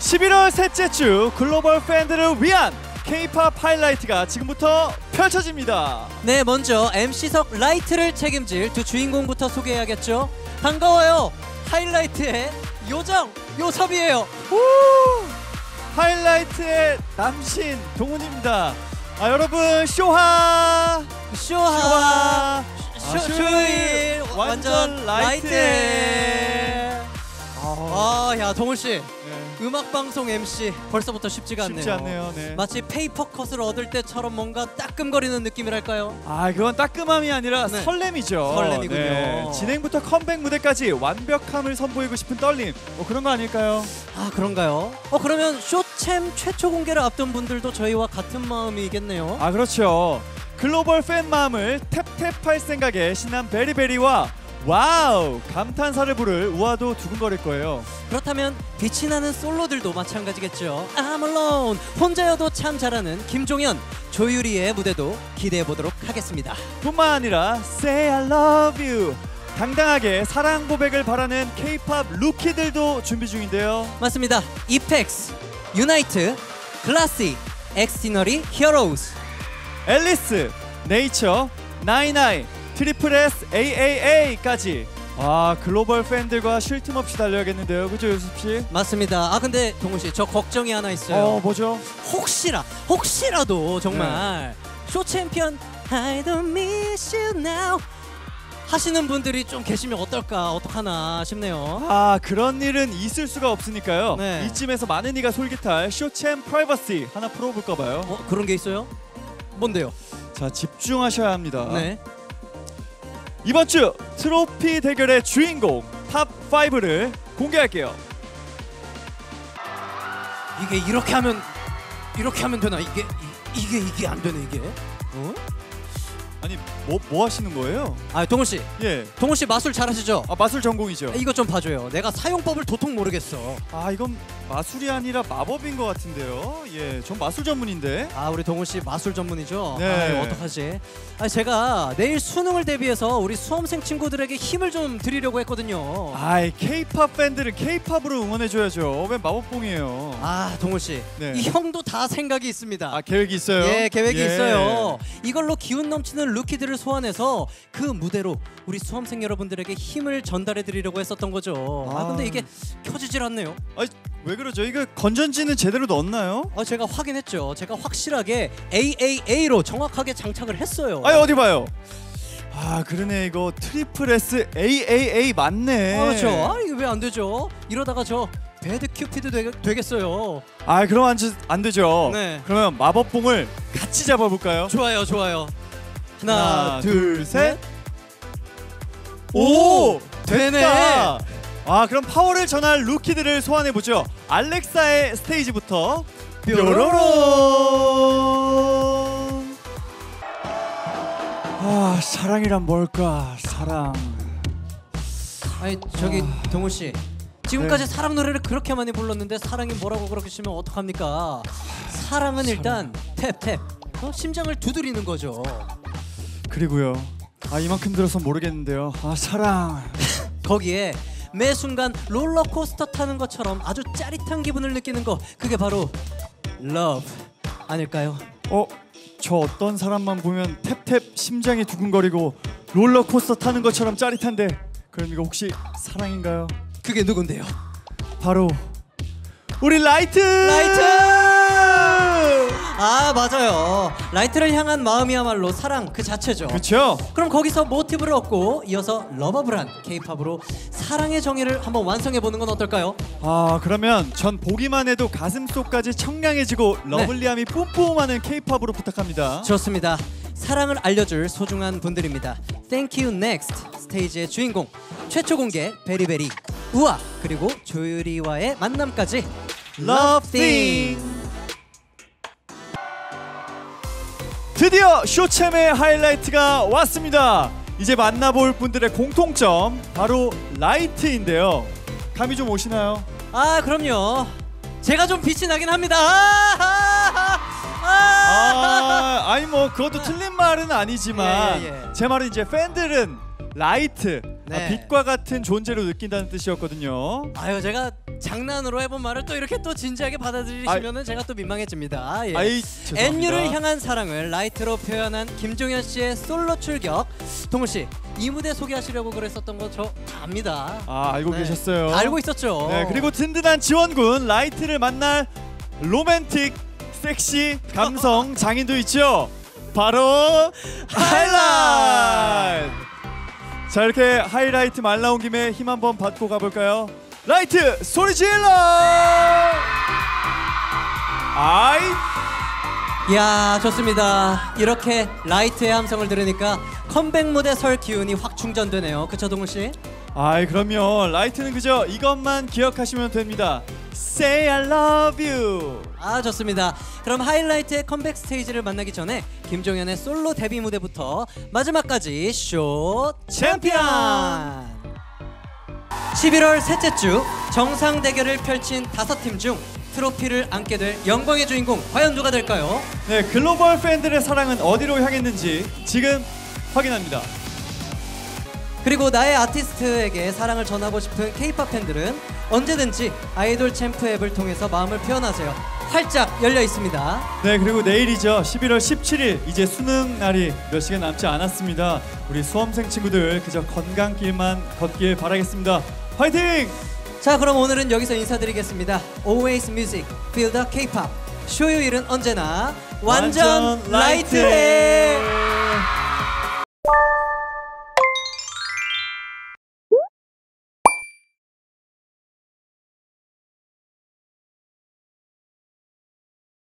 11월 셋째 주 글로벌 팬들을 위한 K-팝 하이라이트가 지금부터 펼쳐집니다. 네, 먼저 MC석 라이트를 책임질 두 주인공부터 소개해야겠죠. 반가워요. 하이라이트의 요정 요섭이에요. 하이라이트의 남신 동운입니다. 아 여러분 쇼하 쇼하 쇼하 쇼, 아, 쇼일 완전 완전 라이트. 라이트. 아, 아, 야 동운 씨 네. 음악 방송 MC 벌써부터 쉽지가 않네요. 쉽지 않네요. 네. 마치 paper cut을 얻을 때처럼 뭔가 따끔거리는 느낌이랄까요? 아 그건 따끔함이 아니라 네. 설렘이죠. 설렘이군요. 진행부터 컴백 무대까지 완벽함을 선보이고 싶은 떨림. 뭐 그런 거 아닐까요? 아 그런가요? 어 그러면 쇼챔 최초 공개를 앞둔 분들도 저희와 같은 마음이겠네요. 아 그렇죠. 글로벌 팬 마음을 tap tap할 생각에 신난 베리베리와 와우 감탄사를 부를 우아도 두근거릴 거예요. 그렇다면 빛이 나는 솔로들도 마찬가지겠죠. I'm alone 혼자여도 참 잘하는 김종현, 조유리의 무대도 기대해 보도록 하겠습니다. 뿐만 아니라 Say I Love You 당당하게 사랑 고백을 바라는 K-팝 루키들도 준비 중인데요. 맞습니다. 이펙스, 유나이트, 클라씨, 엑스디너리 히어로즈. 앨리스, 네이처, 나인아이, 트리플 S, AAA까지 아 글로벌 팬들과 쉴 틈 없이 달려야겠는데요. 그죠 요섭 씨? 맞습니다. 아 근데 동운 씨, 저 걱정이 하나 있어요. 어 뭐죠? 혹시라 혹시라도 정말 네. 쇼 챔피언 I don't miss you now 하시는 분들이 좀 계시면 어떨까 어떡하나 싶네요. 아 그런 일은 있을 수가 없으니까요. 네. 이쯤에서 많은 이가 솔깃할 쇼챔 프라이버시 하나 풀어볼까 봐요. 어 그런 게 있어요? 뭔데요? 자 집중하셔야 합니다. 네. 이번 주 트로피 대결의 주인공 top 5를 공개할게요. 이게 이렇게 하면 이렇게 하면 되나? 이게 이, 이게 이게 안 되네 이게. 어? 아니 뭐뭐 하시는 거예요? 아 동운 씨, 예. 동운 씨 마술 잘하시죠? 아 마술 전공이죠. 이거 좀 봐줘요. 내가 사용법을 도통 모르겠어. 아 이건 마술이 아니라 마법인 것 같은데요. 예, 전 마술 전문인데. 아 우리 동운 씨 마술 전문이죠. 네. 아 어떡하지? 아 제가 내일 수능을 대비해서 우리 수험생 친구들에게 힘을 좀 드리려고 했거든요. 아이 K-팝 팬들은 K-팝으로 응원해줘야죠. 왜 마법봉이에요? 아 동훈 씨, 네. 이 형도 다 생각이 있습니다. 아 계획이 있어요? 예, 계획이 예. 있어요. 이걸로 기운 넘치는 루키들을 소환해서 그 무대로 우리 수험생 여러분들에게 힘을 전달해 드리려고 했었던 거죠. 아, 아. 근데 이게 켜지질 않네요. 아니, 왜 그러죠? 이거 건전지는 제대로 넣었나요? 아, 제가 확인했죠. 제가 확실하게 AAA로 정확하게 장착을 했어요. 아니 어디 봐요? 아 그러네 이거 트리플 S AAA 맞네. 아, 그렇죠. 아, 이게 왜 안 되죠? 이러다가 저 bad cupid 되, 되겠어요. 아 그럼 안, 지- 안 되죠. 네. 그러면 마법봉을 같이 잡아볼까요? 좋아요, 좋아요. 하나, 둘, 셋. 오 되네. 아 그럼 파워를 전할 루키들을 소환해 보죠. 알렉사의 스테이지부터 뾰로롱. 아 사랑이란 뭘까? 사랑. 아니 저기 동훈 씨. 지금까지 네. 사랑 노래를 그렇게 많이 불렀는데 사랑이 뭐라고 그렇게 치면 어떡합니까? 사랑은 일단 탭탭 어? 심장을 두드리는 거죠. 그리고요. 아 이만큼 들어서 모르겠는데요. 아 사랑. 거기에 매 순간 롤러코스터 타는 것처럼 아주 짜릿한 기분을 느끼는 거 그게 바로 love 아닐까요? 어? 저 어떤 사람만 보면 tap tap 심장이 두근거리고 롤러코스터 타는 것처럼 짜릿한데 그럼 이거 혹시 사랑인가요? 그게 누군데요? 바로 우리 라이트! 라이트! 라이트를 향한 마음이야말로 사랑 그 자체죠. 그쵸? 그럼 거기서 모티브를 얻고 이어서 lovable한 케이팝으로 사랑의 정의를 한번 완성해 보는 건 어떨까요? 아 그러면 전 보기만 해도 가슴속까지 청량해지고 lovely함이 뿜뿜하는 케이팝으로 부탁합니다 좋습니다. 사랑을 알려줄 소중한 분들입니다. Thank you next 스테이지의 주인공 최초 공개 베리베리 우아 그리고 조유리와의 만남까지 Love Thing 드디어 쇼챔의 하이라이트가 왔습니다 이제 만나볼 분들의 공통점 바로 라이트인데요 감이 좀 오시나요? 아 그럼요. 제가 좀 빛이 나긴 합니다. 아, 아, 아, 아. 아, 아니 뭐 그것도 틀린 말은 아니지만 예, 예, 예. 제 말은 이제 팬들은 라이트 네. 아, 빛과 같은 존재로 느낀다는 뜻이었거든요. 아유 제가 장난으로 해본 말을 또 이렇게 또 진지하게 받아들이시면은 제가 또 민망해집니다. 예. 아이. 앤유를 향한 사랑을 라이트로 표현한 김종현 씨의 솔로 출격. 동운 씨, 이 무대 소개하시려고 그랬었던 거 저 압니다. 아 알고 네. 계셨어요. 다 알고 있었죠. 네 그리고 든든한 지원군 라이트를 만날 로맨틱 섹시 감성 장인도 있죠. 바로 하이라이트. 자 이렇게 하이라이트 말 나온 김에 힘 한번 받고 가볼까요? 라이트 소리 질러! 아이 이야 좋습니다. 이렇게 라이트의 함성을 들으니까 컴백 무대 설 기운이 확 충전되네요. 그쵸 동운 씨? 아이 그럼요 라이트는 그저 이것만 기억하시면 됩니다. Say I love you. 아 좋습니다. 그럼 하이라이트의 컴백 스테이지를 만나기 전에 김종현의 솔로 데뷔 무대부터 마지막까지 쇼 챔피언. 11월 셋째 주 정상 대결을 펼친 다섯 팀 중 트로피를 안게 될 영광의 주인공 과연 누가 될까요? 네 글로벌 팬들의 사랑은 어디로 향했는지 지금 확인합니다. 그리고 나의 아티스트에게 사랑을 전하고 싶은 K-팝 팬들은 언제든지 아이돌 챔프 앱을 통해서 마음을 표현하세요. 활짝 열려 있습니다. 네 그리고 내일이죠 11월 17일 이제 수능 날이 몇 시간 남지 않았습니다 우리 수험생 친구들 그저 건강길만 걷길 바라겠습니다 화이팅! 자 그럼 오늘은 여기서 인사드리겠습니다. Always Music, Feel the K-pop. 쇼요일은 언제나 완전, 완전 라이트해.